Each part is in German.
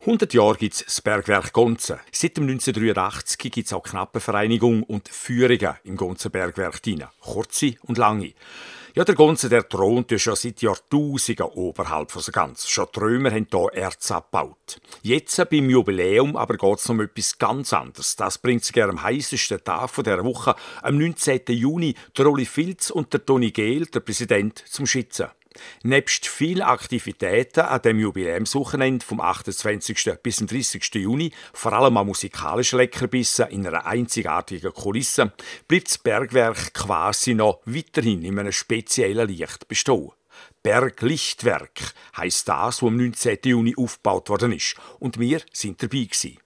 100 Jahre gibt es das Bergwerk Gonzen. Seit dem 1983 gibt es auch Knappenvereinigung und Führungen im Gonzen Bergwerk hinein. Kurze und lange. Ja, der Gonzen, der thront ja schon seit Jahrtausenden oberhalb von so ganz. Schon die Römer haben hier Erz abgebaut. Jetzt beim Jubiläum aber geht es um etwas ganz anderes. Das bringt sich am heißesten Tag dieser Woche, am 19. Juni, der Oli Filz und der Toni Gehl, der Präsident, zum Schützen. Nebst vielen Aktivitäten an dem Jubiläumswochenende vom 28. bis zum 30. Juni, vor allem an musikalischen Leckerbissen in einer einzigartigen Kulisse, bleibt das Bergwerk quasi noch weiterhin in einem speziellen Licht bestehen. Berglichtwerk heisst das, was am 19. Juni aufgebaut worden ist. Und wir sind dabei gewesen.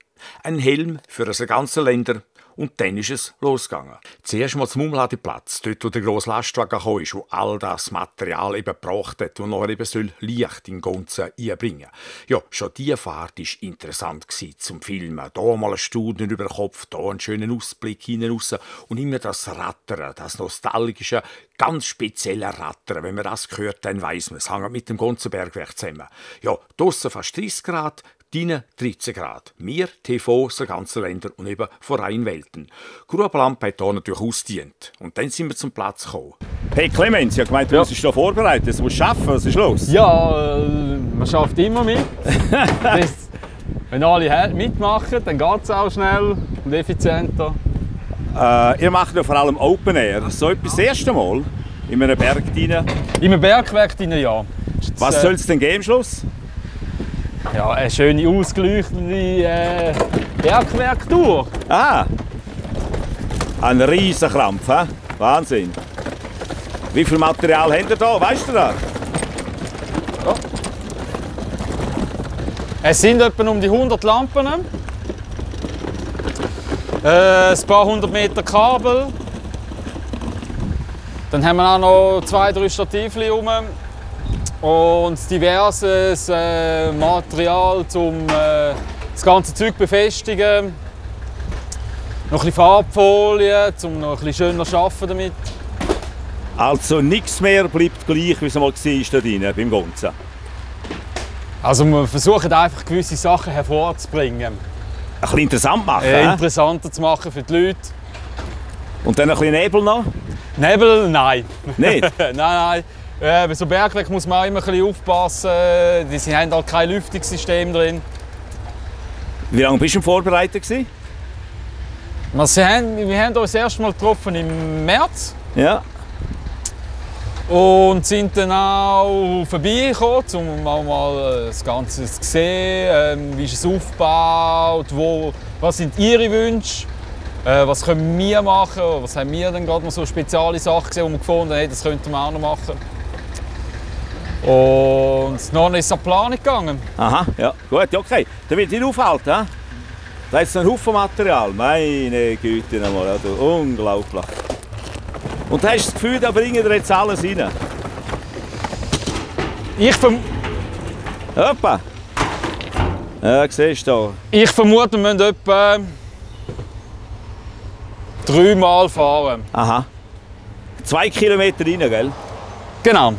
Ein Helm für unsere ganzen Länder und dann ist es losgegangen. Zuerst mal zum Umladeplatz, dort wo der grosse Lastwagen kam, wo all das Material eben gebracht hat und nachher eben soll Licht in Gonzen einbringen. Ja, schon diese Fahrt war interessant zum Filmen. Hier mal ein Studien über den Kopf, hier einen schönen Ausblick hinein raus und immer das Rattern, das nostalgische, ganz spezielle Rattern. Wenn man das hört, dann weiss man, es hängt mit dem ganzen Bergwerk zusammen. Ja, draussen fast 30 Grad, Deine 13 Grad. Wir, TV, aus ganzen Länder und eben von Rheinwelten. Grubenlampe hat hier natürlich ausgedient. Und dann sind wir zum Platz gekommen. Hey Clemens, ich habe gemeint, du ja. musst dich vorbereitet. Du musst arbeiten. Was ist los? Ja, äh, man schafft immer mit. das, wenn alle mitmachen, dann geht es auch schnell und effizienter. Äh, ihr macht ja vor allem Open Air. So etwas das erste Mal in einem Berg rein? In einem Bergwerk rein, ja. Was äh, soll es denn geben am Schluss? Ja, eine schöne ausgeleuchtete äh, Bergwerktour. Ah, ein riesen Krampf, he? Wahnsinn. Wie viel Material habt ihr da? Weißt du das? Ja. Es sind etwa um die 100 Lampen. Äh, ein paar hundert Meter Kabel. Dann haben wir auch noch zwei, drei Stativchen rum und diverses äh, Material, um äh, das ganze Zeug zu befestigen. Noch ein bisschen Farbfolie, um noch ein bisschen schöner zu arbeiten damit. Also nichts mehr bleibt gleich, wie es mal war da drin, beim Ganzen? Also wir versuchen einfach gewisse Sachen hervorzubringen. Ein bisschen interessant machen? Äh, interessanter zu machen für die Leute. Und dann ein bisschen Nebel noch? Nebel? Nein. Nicht? nein, nein. Äh, bei so Bergwerk muss man auch immer ein bisschen aufpassen. Die haben halt kein Lüftungssystem drin. Wie lange bist du vorbereitet? Wir haben, wir haben uns das erste Mal getroffen im März. Ja. Und sind dann auch vorbeigekommen, um auch mal das Ganze zu sehen. Ähm, wie ist es aufgebaut? Wo, was sind Ihre Wünsche? Äh, was können wir machen? Was haben wir dann gerade noch so spezielle Sachen gesehen, die wir gefunden haben, das könnten wir auch noch machen. Und dann ist es an Planung gegangen. Aha, ja, gut, okay. Dann will ich aufhalten. He? Da ist ein Haufen Material. Meine Güte, nochmal, also, unglaublich. Und hast du das Gefühl, da bringen wir jetzt alles rein? Ich vermute. Hoppa! Ja, siehst du. Ich vermute, wir müssen etwa dreimal fahren. Aha. Zwei Kilometer rein, gell? Genau.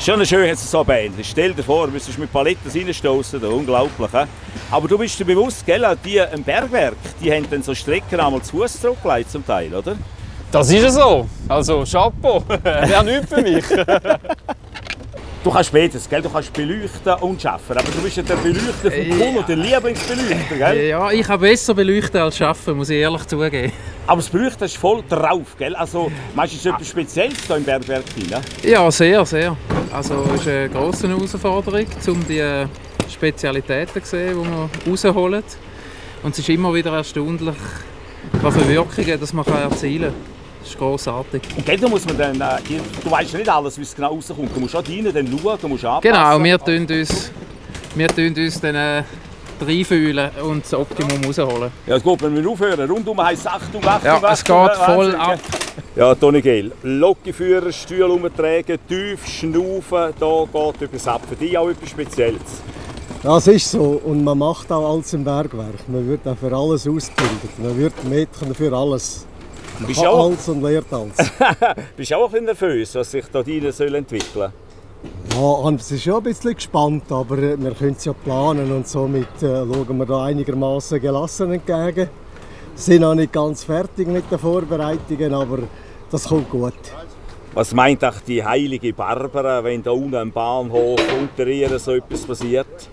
Schon schön, dass es so Band Stell dir vor, du müsstest mit Paletten reinstoßen, unglaublich. He? Aber du bist dir bewusst, gell, die im Bergwerk, die haben dann so Strecken einmal zu Fuß zurückgelegt zum Teil, oder? Das ist so. Also Chapeau, wäre nichts für mich. Du kannst beides, gell? Du kannst beleuchten und arbeiten. Aber du bist ja der Beleuchter vom Kunden, der Lieblingsbeleuchter, gell? Ja, ich kann besser beleuchten als arbeiten, muss ich ehrlich zugeben. Aber das Beleuchten ist voll drauf, gell? Also, meinst du, ist etwas Spezielles hier im Bergwerk? Ne? Ja, sehr, sehr. Also, es ist eine grosse Herausforderung, um die Spezialitäten zu sehen, die wir rausholen. Und es ist immer wieder erstaunlich, was für Wirkungen das man erzielen kann. Das ist grossartig. Und dann muss man dann, äh, du weißt ja nicht alles, wie es genau rauskommt. Du musst auch dienen, dann schauen, du musst anpassen. Genau, wir tun uns, wir tun uns dann äh, reinfühlen und das Optimum rausholen. Ja, es geht, wenn wir aufhören. Rundum heisst Achtung, Achtung, Ja, es geht voll ab. Ja, Toni Gehl, Lokführer, Stühle umtragen, tief schnaufen, da geht etwas ab. Für dich auch etwas Spezielles. Das ist so und man macht auch alles im Bergwerk. Man wird auch für alles ausgebildet. Man wird Mädchen für alles. Man bist kann auch, alles und lernt alles. bist du auch ein bisschen nervös, was sich da rein soll entwickeln Ja, es ist schon ein bisschen gespannt, aber äh, wir können es ja planen und somit äh, schauen wir da einigermaßen gelassen entgegen. Sind noch nicht ganz fertig mit den Vorbereitungen, aber das kommt gut. Was meint auch die heilige Barbara, wenn da unten am Bahnhof unter ihr so etwas passiert?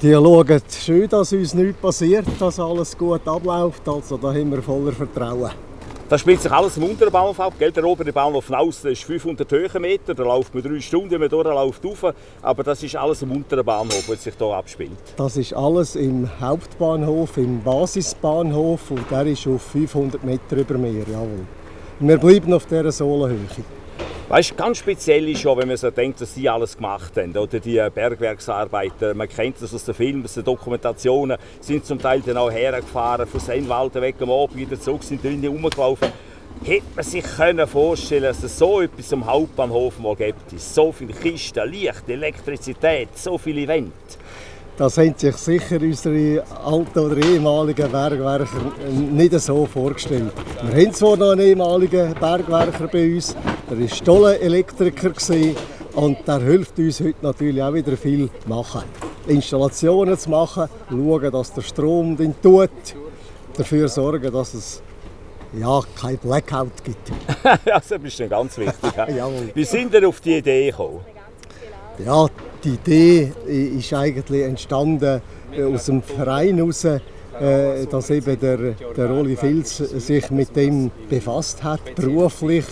Die schauen schön, dass uns nichts passiert, dass alles gut abläuft. Also da haben wir voller Vertrauen. Da spielt sich alles im unteren Bahnhof ab. Gell? Der obere Bahnhof hinaus ist 500 Höhenmeter, da läuft man drei Stunden, wenn man durchläuft, rauf. Aber das ist alles im unteren Bahnhof, was sich hier abspielt. Das ist alles im Hauptbahnhof, im Basisbahnhof und der ist auf 500 Meter über Meer. Jawohl. Wir bleiben auf dieser Sohlenhöhe. Weißt, ganz speziell ist ja, wenn man so denkt, dass sie alles gemacht haben, oder die Bergwerksarbeiter, man kennt das aus den Filmen, aus den Dokumentationen, sind zum Teil dann auch hergefahren, von Seinwalden weg am Abend wieder zurück, sind drinnen rumgelaufen. Hätte man sich können vorstellen dass es so etwas am Hauptbahnhof mal gibt, so viele Kisten, Licht, Elektrizität, so viele Events. Das haben sich sicher unsere alten oder ehemaligen Bergwerker nicht so vorgestellt. Wir haben zwar noch einen ehemaligen Bergwerker bei uns, der war Stollenelektriker und der hilft uns heute natürlich auch wieder viel machen. Installationen zu machen, schauen, dass der Strom den tut, dafür sorgen, dass es ja, kein Blackout gibt. das ist ganz wichtig. Wie sind ihr auf die Idee gekommen? Ja, die Idee ist eigentlich entstanden äh, aus dem Verein heraus, äh, dass eben der, der Oli Filz sich mit dem befasst hat, beruflich,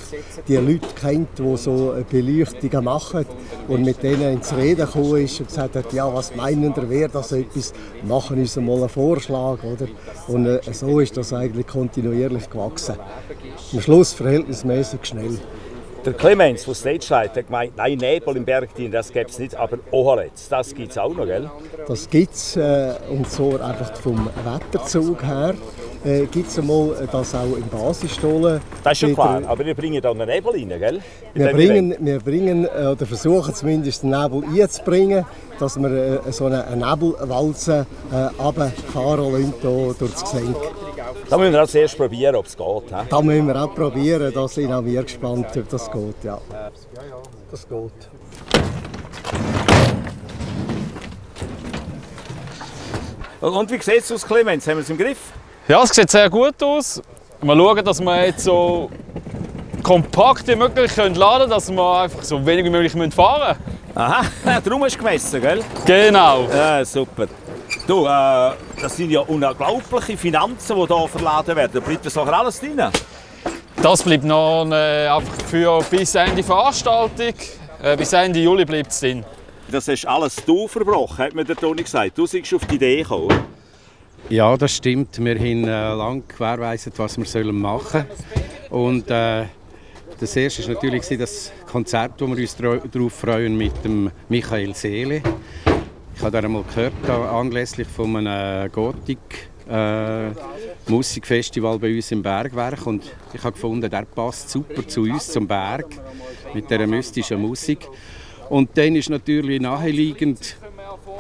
die Leute kennt, die so Beleuchtungen machen und mit denen ins Reden gekommen ist und gesagt hat, ja, was meinen ihr, wäre das etwas, machen uns mal einen Vorschlag, oder? Und äh, so ist das eigentlich kontinuierlich gewachsen. Am Schluss verhältnismäßig schnell. Der Clemens von Light hat gemeint, nein, Nebel im Bergdien, das gibt es nicht, aber Oholets, das gibt es auch noch, gell? Das gibt es, äh, und zwar einfach vom Wetterzug her. Äh, gibt es einmal das auch im Basisstollen. Das ist schon klar, aber wir bringen da einen Nebel rein, gell? Wir bringen, wir bringen, äh, oder versuchen zumindest den Nebel einzubringen, dass wir äh, so eine Nebelwalze äh, runterfahren lassen, durch das Gesenk. Da müssen wir als erstes probieren, ob es geht. He? Da müssen wir auch probieren, da sind auch wir gespannt, ob das geht. Ja. Das geht. Und wie sieht es aus, Clemens? Haben wir es im Griff? Ja, es sieht sehr gut aus. Wir schauen, dass wir jetzt so kompakt wie möglich laden können, dass wir einfach so wenig wie möglich fahren müssen. Aha, darum hast du gemessen, gell? Genau. Ja, super. Du, äh, das sind ja unglaubliche Finanzen, die hier verladen werden. Bleibt das auch alles drin? Das bleibt noch äh, einfach für bis Ende Veranstaltung. Äh, bis Ende Juli bleibt es drin. Das hast alles du verbrochen, hat mir der Toni gesagt. Du bist auf die Idee gekommen. Ja, das stimmt. Wir haben äh, lange gewährleistet, was wir machen sollen. Und äh, das erste war natürlich das Konzert, wo wir uns darauf freuen mit dem Michael Seele. Ich habe einmal gehört, anlässlich von einem Gothic äh, Musikfestival bei uns im Bergwerk und ich habe gefunden, der passt super zu uns, zum Berg, mit dieser mystischen Musik. Und dann ist natürlich naheliegend,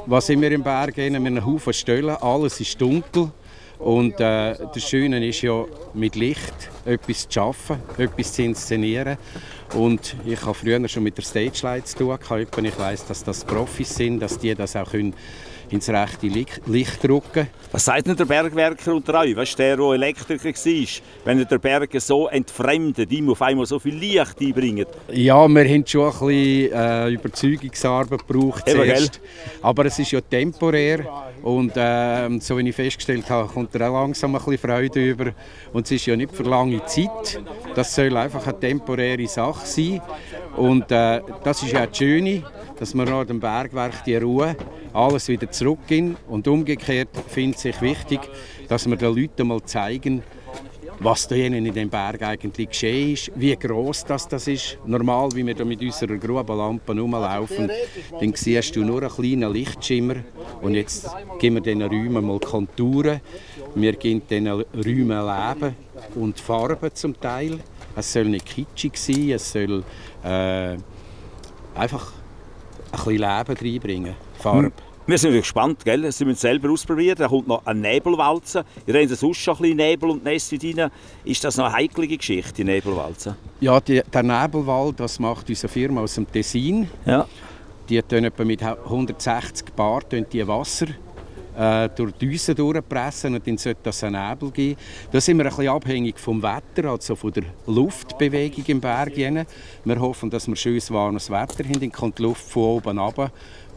was sind wir im Berg? Wir haben einen Haufen Stellen, alles ist dunkel. Und äh, das Schöne ist ja, mit Licht etwas zu schaffen, etwas zu inszenieren. Und ich habe früher schon mit der Stage Light zu tun gehabt. Ich weiß, dass das Profis sind, dass die das auch können ins rechte Licht rücken. Was sagt denn der Bergwerker unter euch? Weißt der, der Elektriker war? Wenn der Berg so entfremdet, ihm auf einmal so viel Licht einbringt? Ja, wir haben schon ein bisschen äh, Überzeugungsarbeit gebraucht zuerst. Aber es ist ja temporär. Und äh, so wie ich festgestellt habe, kommt er auch langsam ein bisschen Freude über. Und es ist ja nicht für lange Zeit. Das soll einfach eine temporäre Sache sein. Und äh, das ist ja das Schöne, dass man nach dem Bergwerk die Ruhe alles wieder zurückgehen. Und umgekehrt finde ich wichtig, dass wir den Leuten mal zeigen, was da in dem Berg eigentlich geschehen ist, wie groß das, das ist. Normal, wie wir da mit unserer Grubenlampe rumlaufen, dann siehst du nur einen kleinen Lichtschimmer. Und jetzt geben wir diesen Räumen mal Konturen. Wir geben diesen Räumen Leben und Farben zum Teil. Es soll nicht kitschig sein, es soll äh, einfach ein bisschen Leben reinbringen. Farbe. Wir sind gespannt, gell? Sie müssen selber ausprobieren. Da kommt noch ein Nebelwalze. Ihr habt sonst schon ein bisschen Nebel und Nässe rein. Ist das noch eine heikle Geschichte, die Nebelwalze? Ja, die, der Nebelwald, das macht unsere Firma aus dem Tessin. Ja. die tun etwa mit 160 Bar die Wasser äh, durch die Düsen durchpressen und dann sollte das einen Nebel geben. Da sind wir ein bisschen abhängig vom Wetter, also von der Luftbewegung im Berg. Wir hoffen, dass wir schönes warmes Wetter haben, dann kommt die Luft von oben runter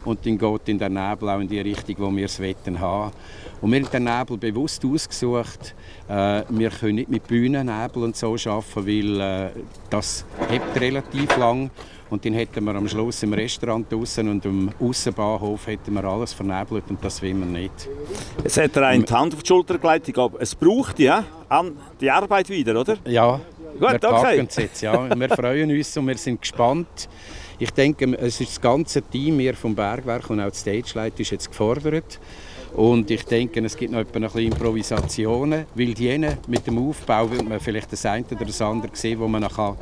und dann geht in der Nebel auch in die Richtung, wo wir es haben wollen. Und wir haben den Nebel bewusst ausgesucht. Äh, wir können nicht mit Bühnennebel und so arbeiten, weil äh, das hebt relativ lang. Und dann hätten wir am Schluss im Restaurant draußen und im Aussenbahnhof hätten wir alles vernebelt und das will man nicht. Jetzt hat er eine Hand auf die Schulter gelegt. Ich glaube, es braucht ja die Arbeit wieder, oder? Ja, Gut, wir okay. es jetzt. Ja. Wir freuen uns und wir sind gespannt. Ich denke, es ist das ganze Team hier vom Bergwerk und auch die Stage ist jetzt gefordert. Und ich denke, es gibt noch ein bisschen Improvisationen, weil jene mit dem Aufbau wird man vielleicht das eine oder das andere sehen, wo man nachher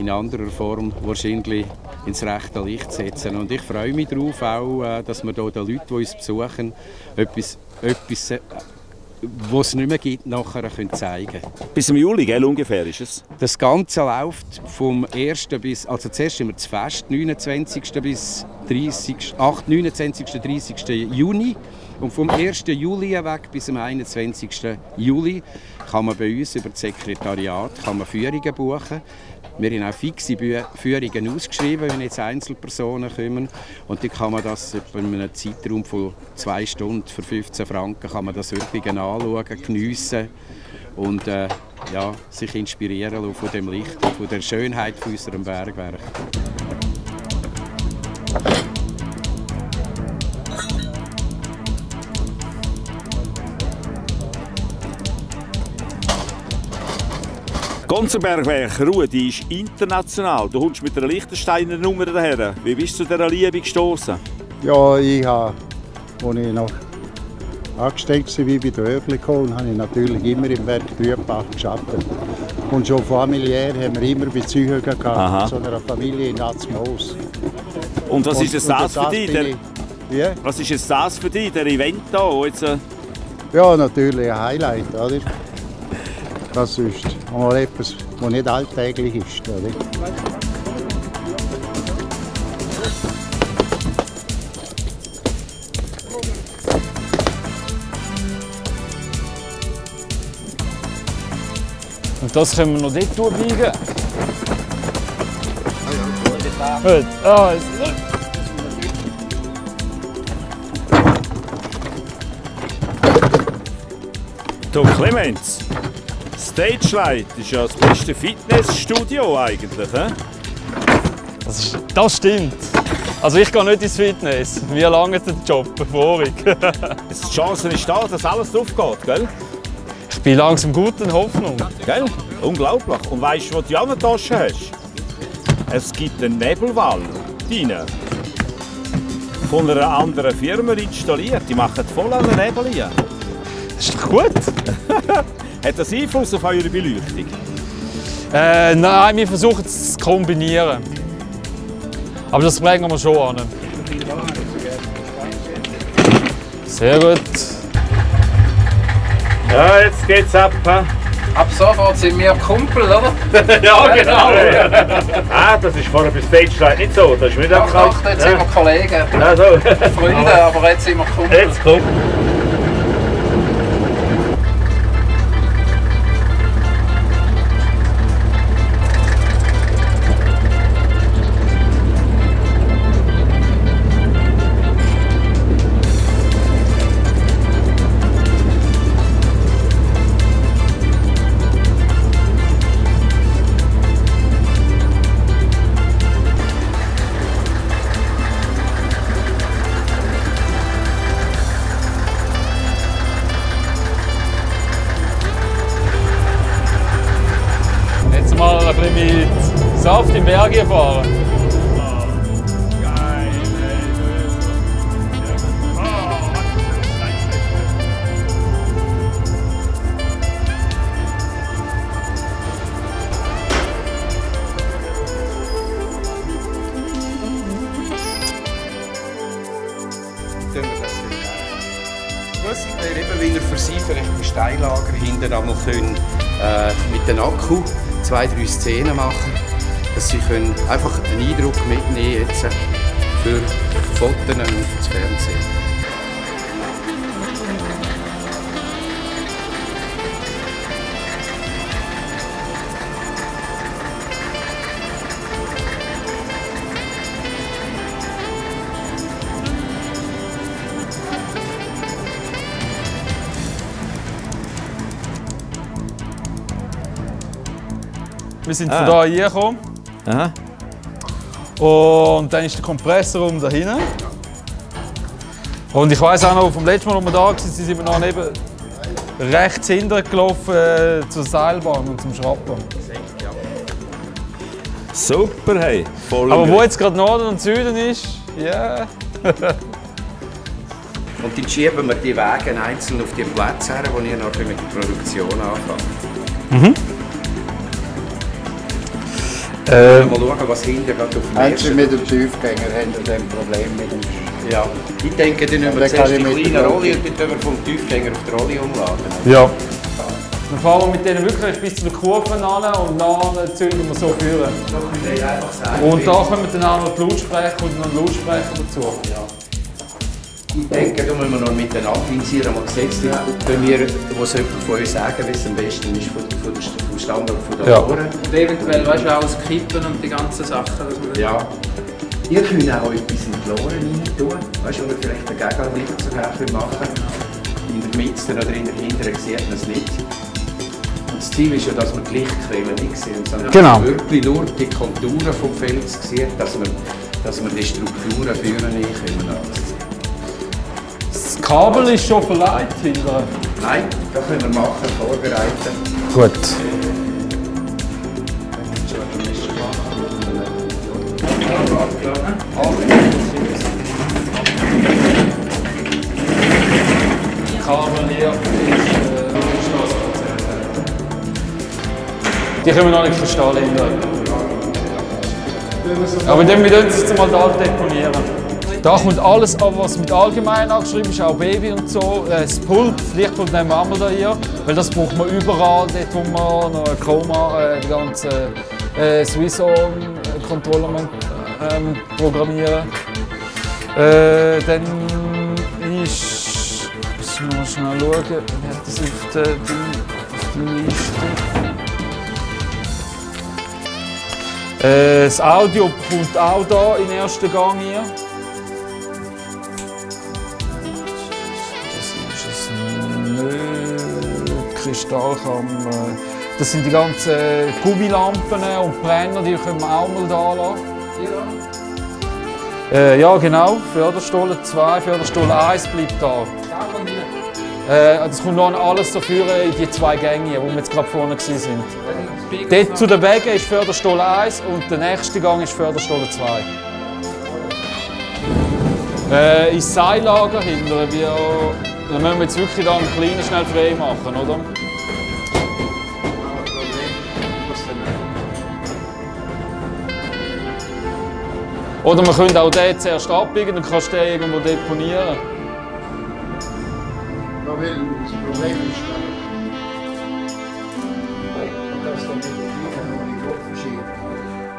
in anderer Form wahrscheinlich ins rechte Licht setzen. Und ich freue mich darauf, auch, äh, dass wir hier den Leuten, die uns besuchen, etwas, etwas äh, was es nicht mehr gibt, nachher können zeigen Bis im Juli, gell, ungefähr ist es? Das Ganze läuft vom 1. bis, also zuerst sind wir zu Fest, 29. bis 30, 8, 29. 30. Juni. Und vom 1. Juli weg bis zum 21. Juli kann man bei uns über das Sekretariat kann man Führungen buchen. Wir haben auch fixe Führungen ausgeschrieben, wenn jetzt Einzelpersonen kommen. Und dann kann man das in einem Zeitraum von zwei Stunden für 15 Franken kann man das wirklich anschauen, geniessen und äh, ja, sich inspirieren von dem Licht und von der Schönheit unseres Bergwerk. Gonzenbergwerk Ruhe, die ist international. Du kommst mit einer Liechtensteiner Nummer daher. Wie bist du zu dieser Liebe gestoßen? Ja, ich habe, als ich noch angestellt war bei der Öflikon, habe ich natürlich immer im Werk Trübach gearbeitet. Und schon familiär haben wir immer Beziehungen gehabt Aha. zu einer Familie in Atzmoos. Und was ist das, für dich? Der, ich, was ist das für dich, der Event hier? Jetzt, äh... Ja, natürlich ein Highlight. Oder? Das ist mal etwas, was nicht alltäglich ist. Oder? Und das können wir noch dort durchbiegen. Gut. Ah, Du Clemens, Stage Light ist ja das beste Fitnessstudio eigentlich. He? Das, ist, das stimmt. Also ich gehe nicht ins Fitness. Wie lange der Job vorig? die Chance ist da, dass alles drauf geht, gell? Ich bin langsam guter Hoffnung. Gell? Unglaublich. Und weißt du, was du auch in der Tasche hast? Es gibt einen Nebelwall rein. Von einer anderen Firma installiert. Die machen voll an den Nebel hier. Das ist doch gut. Hat das Einfluss auf eure Beleuchtung? Äh, nein, wir versuchen es zu kombinieren. Aber das legen wir schon an. Sehr gut. Ja, jetzt geht's ab. Ab sofort sind wir Kumpel, oder? ja, genau. ah, das ist vorher bei Stage Light nicht so. Das ist nicht doch, doch, jetzt ja. sind wir Kollegen. Ja, so. Freunde, aber jetzt sind wir Kumpel. Jetzt Kumpel. Saft im Berg fahren. weil er für sie vielleicht im Steillager hinten einmal können, äh, mit dem Akku zwei, drei Szenen machen dass sie können einfach einen Eindruck mitnehmen jetzt für Fotos und das Fernsehen. Wir sind ah. von hier hergekommen. Aha. Und dann ist der Kompressorraum da hinten. Und ich weiß auch noch, vom letzten Mal, als wir da waren, sind wir noch neben rechts hinten gelaufen äh, zur Seilbahn und zum Schrappen. Super, hey. Voll Aber wo jetzt gerade Norden und Süden ist, ja. Yeah. und dann schieben wir die Wege einzeln auf die Plätze her, wo ich nachher mit der Produktion anfange. Mhm. Äh, mal schauen, was hinten gerade auf dem Einzig mit dem Tiefgänger haben wir ein Problem mit dem Ja, ich denke, müssen wir zuerst die kleine Rolle und dann vom Tiefgänger auf die Rolle umladen. Ja. Dann fahren wir mit denen wirklich bis zu den Kurven an und dann zünden wir so führen. Und da kommen dann auch noch die Lautsprecher und noch Lautsprecher dazu. Ja. Ich denke, da müssen wir noch miteinander initiieren, mal gesetzt ja. bei mir, muss jemand von euch sagen, wie es am besten ist von, von der, vom Standort von der ja. Ohren. Und eventuell weißt du, auch das Kippen und die ganzen Sachen. ja. Ihr könnt auch etwas in die Ohren rein tun, weißt du, wo wir vielleicht den Gegenlicht sogar machen In der Mitte oder in der hinteren sieht man es nicht. Und das Ziel ist ja, dass man die Lichtquellen nicht sehen, sondern genau. wirklich nur die Konturen vom Fels sieht, dass man, dass man die Strukturen führen können. Das Kabel ist schon verleiht hinter. Nein, das können wir machen, vorbereiten. Gut. Kabel hier Die können wir noch nicht verstehen hinter. Aber dann wir uns jetzt mal da deponieren. Da kommt alles an, was mit allgemein angeschrieben ist, auch Baby und so. Äh, das Pult, das Lichtpult nehmen wir auch mal hier, weil das braucht man überall, dort wo man noch Chroma, äh, die ganze äh, Swisson-Controller ähm, programmieren. Äh, dann ist, müssen wir mal schnell schauen, wie hat das auf der, auf der Liste? Äh, das Audio kommt auch hier den ersten Gang hier. Kristallkammer. Das sind die ganzen Gummilampen und Brenner, die können wir auch mal da lassen. Äh, ja, genau. Förderstollen 2, Förderstollen 1 bleibt da. Äh, das kommt noch alles dafür in die zwei Gänge, wo wir jetzt gerade vorne waren. Dort zu den Wegen ist Förderstollen 1 und der nächste Gang ist Förderstollen 2. Äh, ins Seillager hinten, wir, dann müssen wir jetzt wirklich da einen kleinen schnell frei machen, oder? Oder wir können auch den zuerst abbiegen, dann kannst du den irgendwo deponieren. Das Problem ist.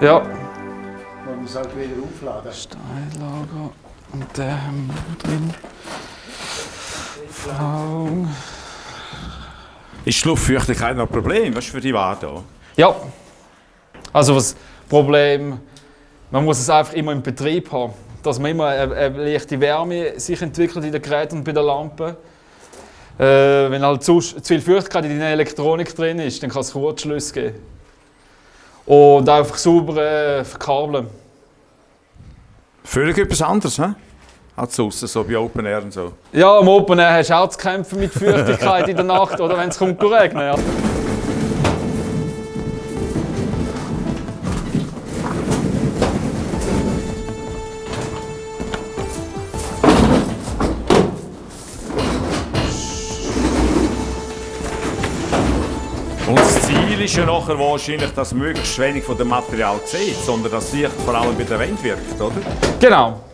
Ja. Man muss halt wieder aufladen. Steillager. Und den haben wir drin. Frau. Ist Luftfeuchtigkeit noch ein Problem? Was ist für die Wade? Ja. Also das Problem man muss es einfach immer im Betrieb haben, dass man immer eine, eine leichte Wärme sich entwickelt in den Geräten und bei der Lampe. Äh, wenn halt zu, zu viel Feuchtigkeit in der Elektronik drin ist, dann kann es Kurzschlüsse geben. Und einfach sauber äh, verkabeln. Völlig etwas anderes, Als draussen, so bei Open Air und so. Ja, im Open Air hast du auch zu kämpfen mit Feuchtigkeit in der Nacht, oder wenn es kommt regnen. Ja. Ziel ist ja nachher wahrscheinlich, dass möglichst wenig von dem Material sieht, sondern dass das Licht vor allem bei der Wand wirkt, oder? Genau.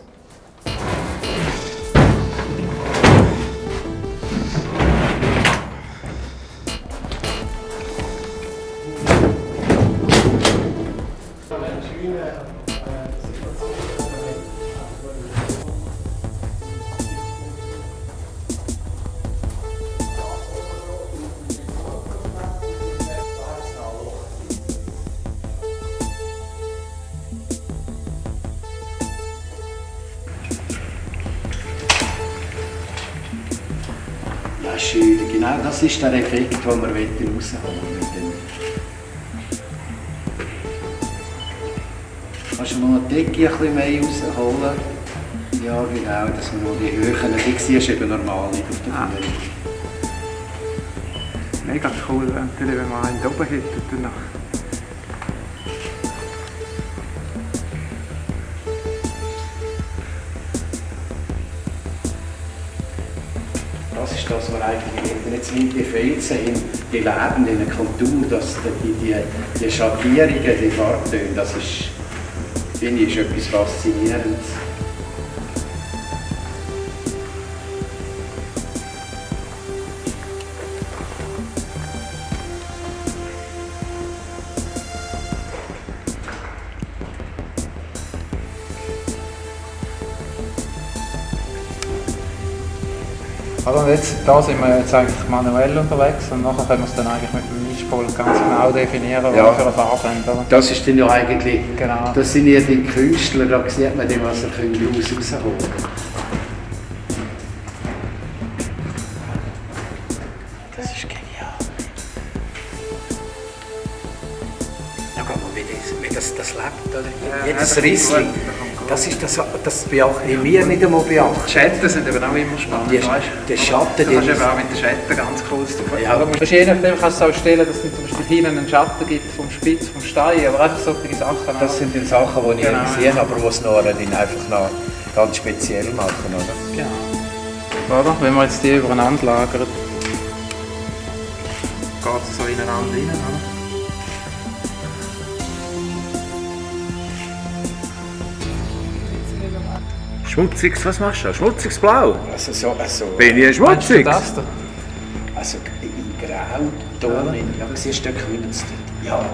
Das ist der Effekt, den wir rausholen wollen. Kannst du noch die Decke ein bisschen mehr rausholen? Ja, genau, dass wir noch die Höhen, die siehst eben normal nicht auf der ah. Mega cool, wenn man einen oben hätte ist was eigentlich wenn jetzt in die Felsen, in die Leben, in der Kultur, dass die, die, die Schattierungen, die Farbtöne, das ist, finde ich, ist etwas Faszinierendes. Also jetzt, da sind wir jetzt eigentlich manuell unterwegs und nachher können wir es dann eigentlich mit dem Mischpol ganz genau definieren, was ja. für eine Farbe haben. Oder? Das ist dann ja eigentlich, genau. das sind ja die Künstler, da sieht man dann, was sie können rausholen Das ist genial. Ja, guck mal, wie das, wie das, das lebt, oder? Jedes ja, Rissling. Das ist das, das beachte ich mir nicht einmal beachtet. Die Schatten sind eben auch immer spannend. Die, der Schatten, du kannst eben auch mit den Schatten ganz cool tun. Ja. Aber je nachdem kannst du auch stellen, dass es zum Beispiel hinten einen Schatten gibt vom Spitz, vom Stein, aber einfach solche Sachen. Das sind die Sachen, die ich genau. gesehen habe, aber die es noch einfach noch ganz speziell machen, oder? Genau. Oder? Wenn wir jetzt die übereinander lagern, geht es so ineinander rein, oder? Schmutziges, was machst du? Schmutziges Blau? Also so, also, Bin ich schmutzig? das da? Also in Grauton, ja, ja siehst du, künstlich. Ja.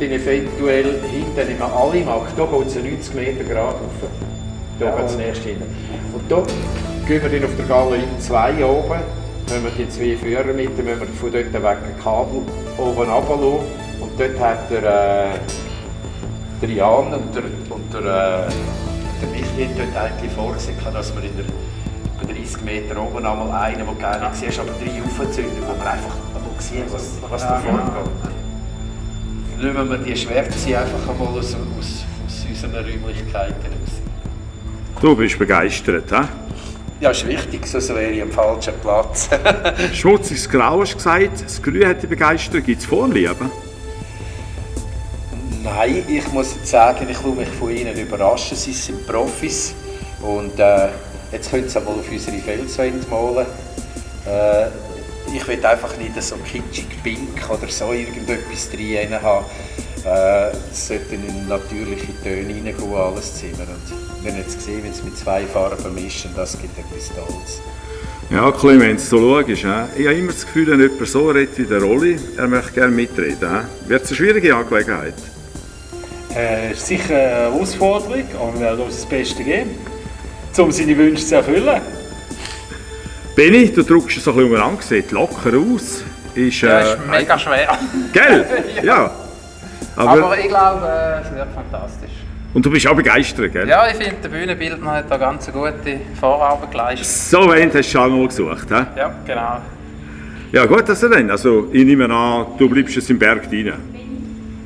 Wir könnten eventuell hinten, wenn man alle macht, hier geht es 90 Meter gerade rauf. Hier ja. geht es nächst hin. Und hier gehen wir dann auf der Galerie 2 oben, wenn wir die zwei Führer mit, wenn wir von dort weg ein Kabel oben runter Und dort hat der, äh, der Jan und der, und der, äh, der Michi dort eigentlich vorgesehen, dass wir in der 30 Meter oben einmal einen, den du gerne siehst, aber drei aufzünden, wo man einfach mal sieht, was, was da vorgeht. Lassen wir die Schwärze einfach einmal aus, aus, aus unseren Räumlichkeiten raus. Du bist begeistert, hä? Ja, ist wichtig, sonst wäre ich am falschen Platz. Schmutziges Grau hast du gesagt, das Grün hat dich begeistert. Gibt es Vorlieben? Nein, ich muss jetzt sagen, ich lasse mich von ihnen überraschen. Sie sind Profis und äh, Jetzt können sie einmal auf unsere Felswände malen. Äh, ich will einfach nicht so kitschig pink oder so irgendetwas drin haben. Äh, es sollten in natürliche Töne reingehen, alles Zimmer. Und wir haben jetzt gesehen, wenn sie mit zwei Farben mischen, das gibt etwas Tolles. Ja, Clemens, so logisch. He? Ich habe immer das Gefühl, wenn jemand so redet wie der Rolli, er möchte gerne mitreden. Wird es eine schwierige Angelegenheit? Äh, ist sicher eine Herausforderung und wir werden uns das Beste geben um seine Wünsche zu erfüllen. Benni, du drückst es so ein bisschen umeinander, sieht locker aus. Ist, äh, ja, ist mega schwer. Gell? ja. ja. Aber, Aber, ich glaube, äh, es wird fantastisch. Und du bist auch begeistert, gell? Ja, ich finde, der Bühnenbildner hat da ganz eine gute Vorarbeit geleistet. So weit hast du schon mal gesucht, he? Ja, genau. Ja gut, das dann. Also ich nehme an, du bleibst jetzt im Berg rein.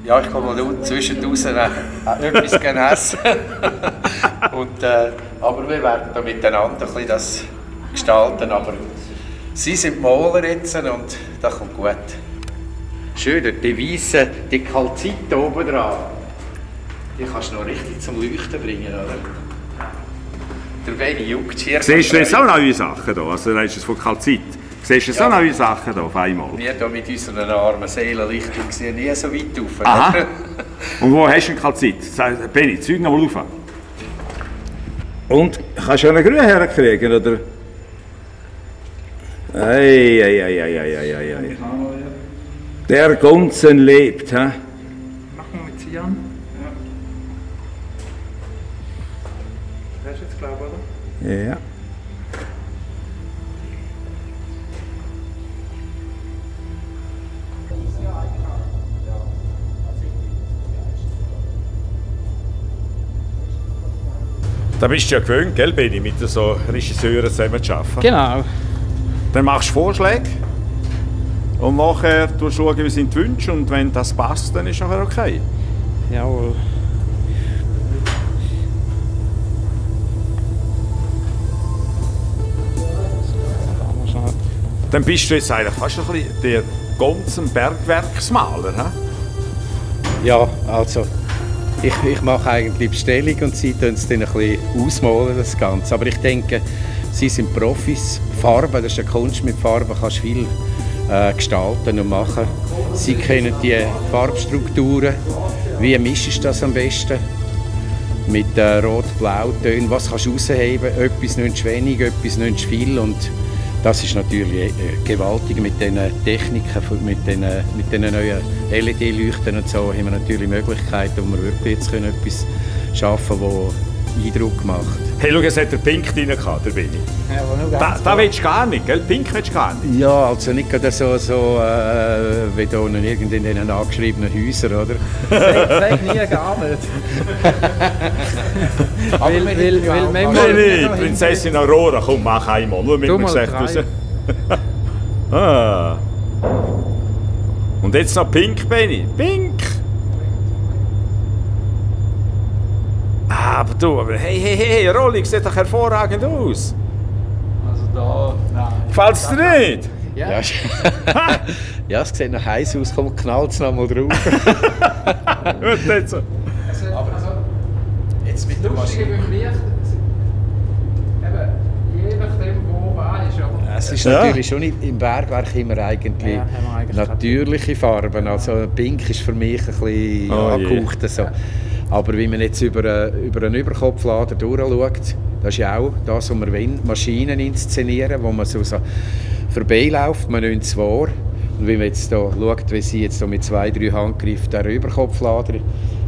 Ja, ich komme mal zwischendurch äh, etwas essen. Und, äh, aber wir werden da miteinander ein das gestalten. Aber Sie sind Maler jetzt und das kommt gut. Schön, die weißen, die Kalzit oben dran, die kannst du noch richtig zum Leuchten bringen, oder? Der Benni juckt hier. Siehst du jetzt auch neue Sachen hier? Also, dann ist es von Kalzit. Siehst du so ja. neue Sachen hier auf einmal? Wir hier mit unseren armen Seelenlichtungen sind nie so weit rauf. Aha. Und wo hast du denn Kalzit? Benni, zeig noch mal rauf. Und kannst du einen Grün herkriegen, oder? Ei, ei, ei, ei, ei, ei, ei, ei. Der Gunzen lebt, hä? Machen wir mit Sian. Ja. Hast du jetzt, glaube ich, oder? Ja. Da bist du ja gewöhnt, gell, Benni, mit so Regisseuren zusammen zu arbeiten. Genau. Dann machst du Vorschläge und nachher du schauen, wie sind die Wünsche und wenn das passt, dann ist es nachher okay. Jawohl. Dann bist du jetzt eigentlich fast ein bisschen der ganzen Bergwerksmaler, he? Ja, also ich, ich mache eigentlich Bestellung und sie tun es dann ein bisschen ausmalen, das Ganze. Aber ich denke, sie sind Profis. Farben, das ist eine Kunst mit Farben, kannst viel äh, gestalten und machen. Sie kennen die Farbstrukturen. Wie mischst du das am besten? Mit äh, Rot-Blau-Tönen. Was kannst du rausheben? Etwas nicht wenig, etwas nicht viel. Und das ist natürlich äh, gewaltig mit den Techniken, mit den, mit den neuen LED-Leuchten und so haben wir natürlich Möglichkeiten, wo wir wirklich jetzt können etwas schaffen können, Eindruck macht. Hey, schau, es hat der Pink drin gehabt, der Benni. Ja, aber nur Da, ganz da willst du gar nicht, gell? Pink willst du gar nicht. Ja, also nicht gerade so, so äh, wie da unten irgend in diesen angeschriebenen Häusern, oder? Sag nie gar nicht. weil, weil, weil Nein, manchmal... nein, Prinzessin Aurora, komm, mach einmal. Nur mit mir mal gesagt drei. raus. ah. Und jetzt noch Pink, Benni. Pink! Aber du, aber hey, hey, hey, Rolli, sieht doch hervorragend aus. Also da, nein. Gefällt es dir nicht? Ja, ja es sieht nach heiß aus, komm, knallt es noch mal drauf. Gut, jetzt. so. Jetzt mit der Lustige beim Licht, eben, je nachdem wo ist, aber... Es ist Ja. natürlich schon nicht im Bergwerk immer eigentlich Ja, haben wir eigentlich natürliche Farben. Also Pink ist für mich ein bisschen Oh angehaucht. So. Aber wenn man jetzt über, einen- über einen Überkopflader durchschaut, das ist ja auch das, was wir wollen, Maschinen inszenieren, wo man so, so vorbeiläuft, man nimmt es wahr. Und wenn man jetzt da schaut, wie sie jetzt da mit zwei, drei Handgriffen den Überkopflader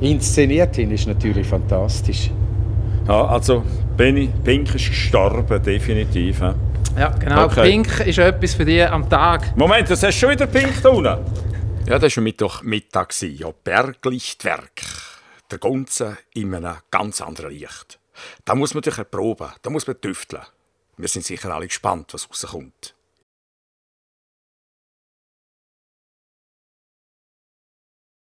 inszeniert haben, ist natürlich fantastisch. Ja, also, Benni, Pink ist gestorben, definitiv. hä? Ja, genau. Okay. Pink ist etwas für dich am Tag. Moment, das hast du schon wieder Pink da unten? Ja, das war Mittwoch Mittag. gewesen. Ja, Berglichtwerk. Der Ganze in einem ganz anderen Licht. Da muss man natürlich erproben, da muss man tüfteln. Wir sind sicher alle gespannt, was rauskommt.